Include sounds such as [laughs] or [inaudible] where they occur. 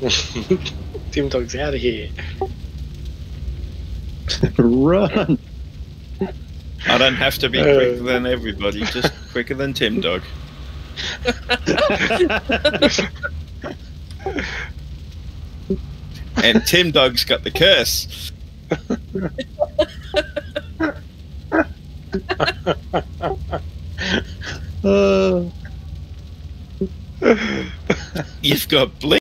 [laughs] Tim Dog's out of here. [laughs] Run! I don't have to be Uh. quicker than everybody, just quicker than Tim Dog. [laughs] And Tim Dog's got the curse. Uh. You've got blink.